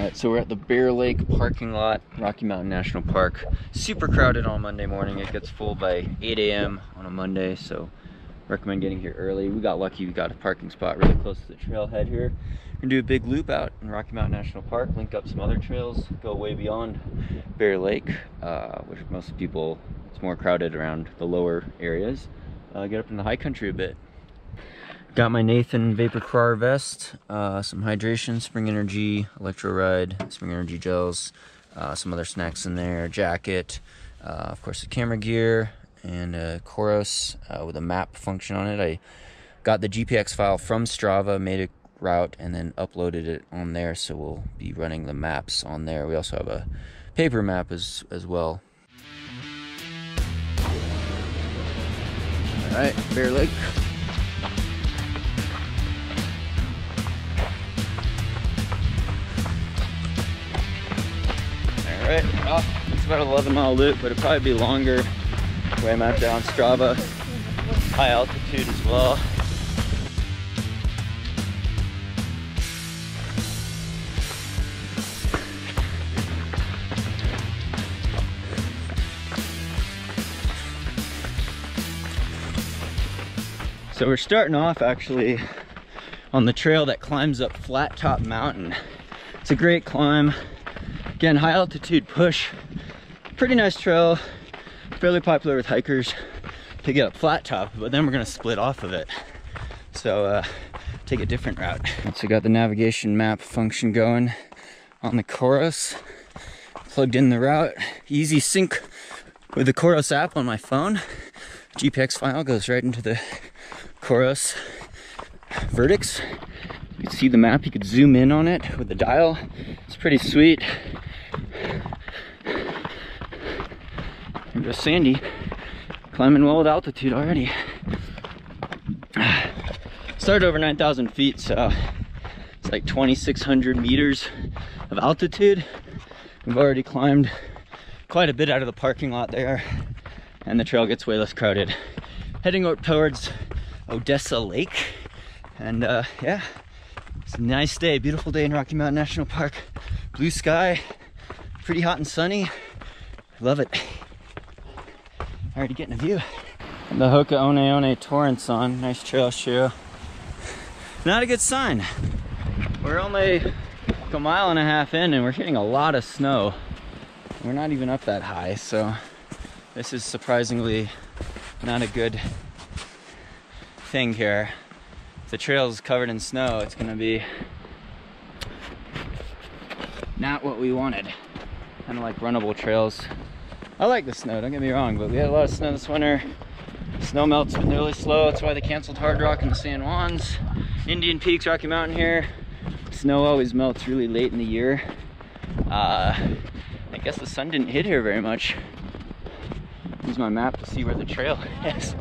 Alright, so we're at the Bear Lake parking lot, Rocky Mountain National Park. Super crowded on Monday morning. It gets full by 8 a.m. on a Monday, so recommend getting here early. We got lucky, we got a parking spot really close to the trailhead here. We're gonna do a big loop out in Rocky Mountain National Park, link up some other trails, go way beyond Bear Lake, uh, which most people, it's more crowded around the lower areas. Uh, get up in the high country a bit. Got my Nathan VaporKrar vest, uh, some hydration, Spring Energy, Electroride, Spring Energy gels, uh, some other snacks in there, jacket, uh, of course the camera gear, and a Coros uh, with a map function on it. I got the GPX file from Strava, made a route, and then uploaded it on there, so we'll be running the maps on there. We also have a paper map as, as well. All right, Bear Lake. About 11 mile loop, but it'll probably be longer. Way I mapped it on Strava. High altitude as well. So we're starting off actually on the trail that climbs up Flat Top Mountain. It's a great climb. Again, high altitude push. Pretty nice trail. Fairly popular with hikers to get up flat top, but then we're gonna split off of it. So uh, take a different route. So got the navigation map function going on the Coros. Plugged in the route. Easy sync with the Coros app on my phone. GPX file goes right into the Coros Vertix. You can see the map, you could zoom in on it with the dial. It's pretty sweet. There's Sandi climbing well at altitude already. Started over 9,000 feet, so it's like 2,600 meters of altitude. We've already climbed quite a bit out of the parking lot there, and the trail gets way less crowded. Heading out towards Odessa Lake, and uh, yeah, it's a nice day, beautiful day in Rocky Mountain National Park. Blue sky, pretty hot and sunny. Love it. Already getting a view. The Hoka One One Torrents on, nice trail shoe. Not a good sign. We're only a mile and a half in and we're hitting a lot of snow. We're not even up that high, so this is surprisingly not a good thing here. If the trail is covered in snow, it's gonna be not what we wanted. Kind of like runnable trails. I like the snow, don't get me wrong, but we had a lot of snow this winter. Snow melt's been really slow. That's why they canceled Hardrock and the San Juans. Indian Peaks, Rocky Mountain here. Snow always melts really late in the year. Uh, I guess the sun didn't hit here very much. Use my map to see where the trail is.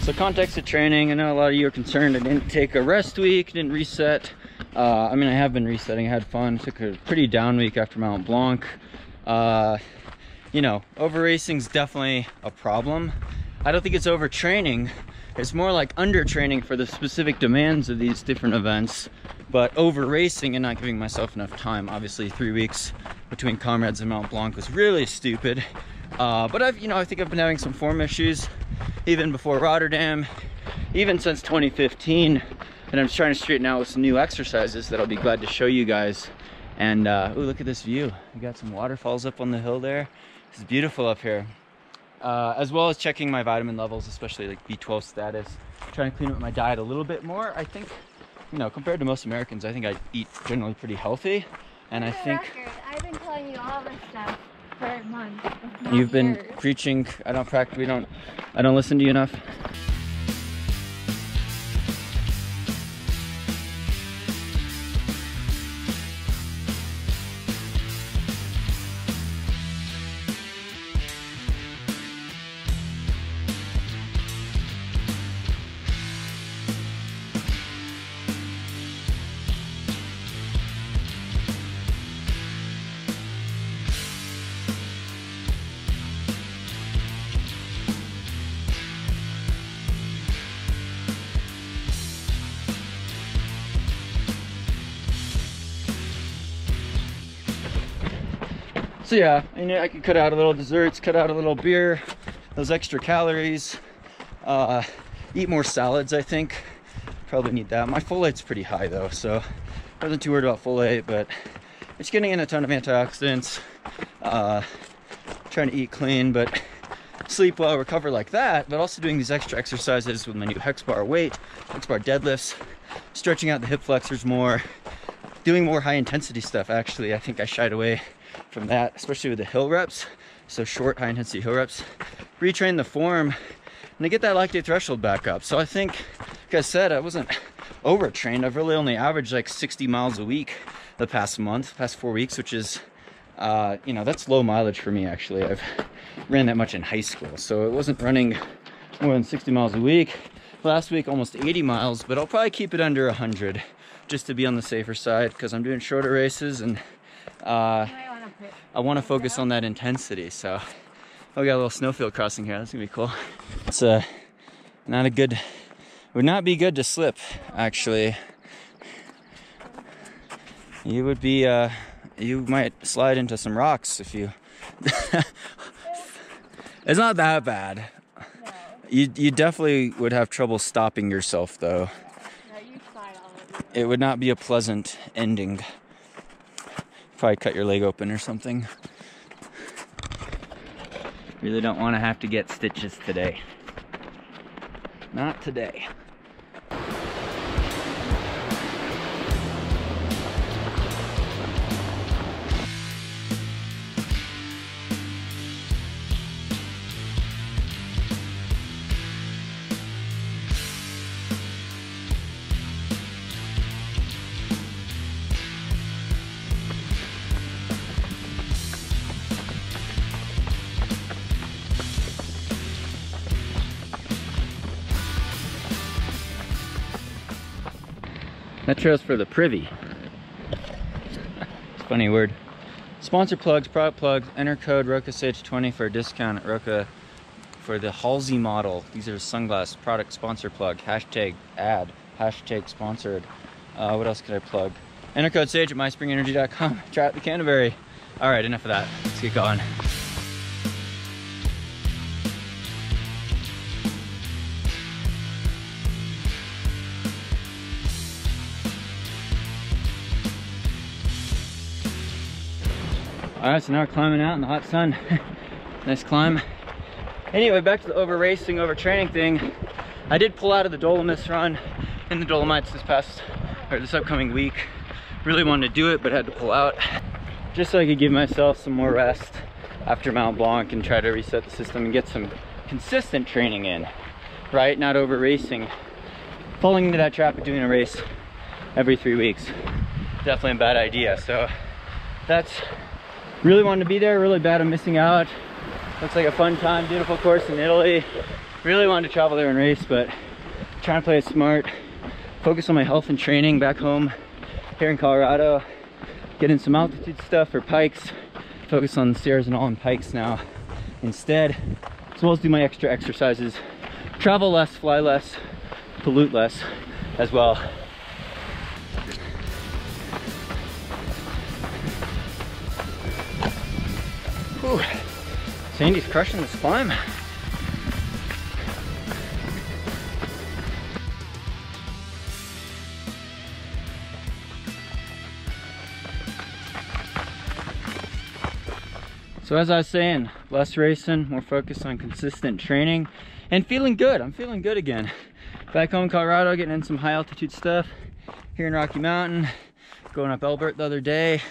So context of training, I know a lot of you are concerned I didn't take a rest week, didn't reset. Uh, I mean, I have been resetting, I had fun, took a pretty down week after Mount Blanc. Uh, you know, over racing is definitely a problem. I don't think it's overtraining. It's more like under training for the specific demands of these different events, but over racing and not giving myself enough time. Obviously, three weeks between Comrades and Mount Blanc was really stupid. Uh, but I've, you know, I think I've been having some form issues even before Rotterdam, even since 2015. And I'm trying to straighten out with some new exercises that I'll be glad to show you guys. And uh, ooh, look at this view. We got some waterfalls up on the hill there. It's beautiful up here. Uh, as well as checking my vitamin levels, especially like B12 status. Trying to clean up my diet a little bit more. I think, you know, compared to most Americans, I think I eat generally pretty healthy. And I think... Record, I've been telling you all this stuff for months. You've been years. preaching. I don't practice. We don't. I don't listen to you enough. So yeah, I know I could cut out a little desserts, cut out a little beer, those extra calories, uh, eat more salads, I think. Probably need that. My folate's pretty high though, so I wasn't too worried about folate, but it's getting in a ton of antioxidants. Uh, trying to eat clean, but sleep well, recover like that, but also doing these extra exercises with my new hex bar weight, hex bar deadlifts, stretching out the hip flexors more, doing more high intensity stuff. Actually, I think I shied away from that, especially with the hill reps. So short, high intensity hill reps. Retrain the form and to get that lactate threshold back up. So I think, like I said, I wasn't overtrained. I've really only averaged like 60 miles a week the past month, past four weeks, which is, uh, you know, that's low mileage for me actually. I've ran that much in high school, so it wasn't running more than 60 miles a week. Last week, almost 80 miles, but I'll probably keep it under 100 just to be on the safer side because I'm doing shorter races and uh, I want to focus on that intensity. So oh, we got a little snowfield crossing here. That's gonna be cool. It's uh, not a good, would not be good to slip actually. You would be, uh, you might slide into some rocks if you. it's not that bad. No. You you definitely would have trouble stopping yourself though. No, you slide all over. It would not be a pleasant ending. Probably cut your leg open or something. Really don't want to have to get stitches today. Not today. That trail's for the privy. It's a funny word. Sponsor plugs, product plugs, enter code RokaSage20 for a discount at Roka for the Halsey model. These are sunglass product sponsor plug, hashtag ad, hashtag sponsored. Uh, what else could I plug? Enter code SAGE at myspringenergy.com. Try out the Canaberry. All right, enough of that. Let's get going. All right, so now we're climbing out in the hot sun. nice climb. Anyway, back to the over racing, over training thing. I did pull out of the Dolomyths run in the Dolomites this past, or this upcoming week. Really wanted to do it, but had to pull out just so I could give myself some more rest after Mount Blanc and try to reset the system and get some consistent training in, right? Not over racing. Falling into that trap of doing a race every three weeks. Definitely a bad idea. So that's really wanted to be there really bad i'm missing out. Looks like a fun time beautiful course in italy. Really wanted to travel there and race but trying to play it smart. Focus on my health and training back home here in colorado. Getting some altitude stuff for pikes. Focus on the stairs and all on pikes now instead. As well as do my extra exercises. Travel less fly less pollute less as well Sandi's crushing this climb. So as I was saying, less racing, more focus on consistent training and feeling good. I'm feeling good again. Back home in Colorado, getting in some high altitude stuff here in Rocky Mountain, going up Elbert the other day,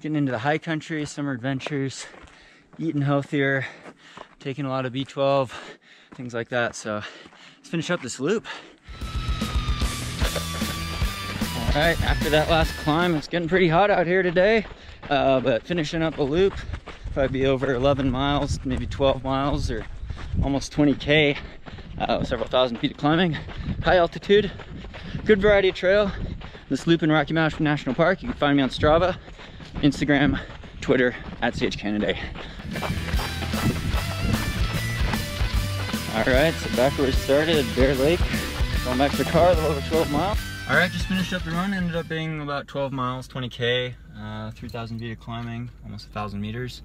getting into the high country, summer adventures, eating healthier, taking a lot of B12, things like that. So let's finish up this loop. All right, after that last climb, it's getting pretty hot out here today, uh, but finishing up a loop, probably be over 11 miles, maybe 12 miles or almost 20K, uh, several thousand feet of climbing, high altitude, good variety of trail. This loop in Rocky Mountain National Park, you can find me on Strava, Instagram, Twitter, at Sage Canaday. All right, so back where we started at Bear Lake, going back to the car, a little over 12 miles. All right, just finished up the run, ended up being about 12 miles, 20K. Uh, uh, 3,000 feet of climbing, almost 1,000 meters.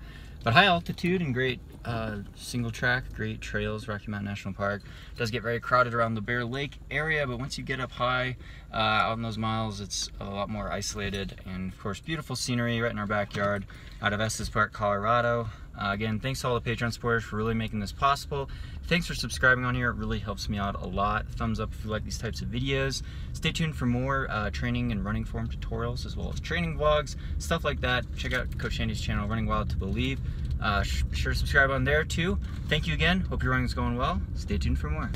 But high altitude and great uh, single track, great trails, Rocky Mountain National Park. It does get very crowded around the Bear Lake area, but once you get up high uh, out in those miles, it's a lot more isolated. And of course, beautiful scenery right in our backyard out of Estes Park, Colorado. Uh, again, thanks to all the Patreon supporters for really making this possible. Thanks for subscribing on here. It really helps me out a lot. Thumbs up if you like these types of videos. Stay tuned for more uh, training and running form tutorials as well as training vlogs, stuff like that. Check out Coach Andy's channel, Running Wild to Believe. Uh, sure to subscribe on there too. Thank you again. Hope your running's going well. Stay tuned for more.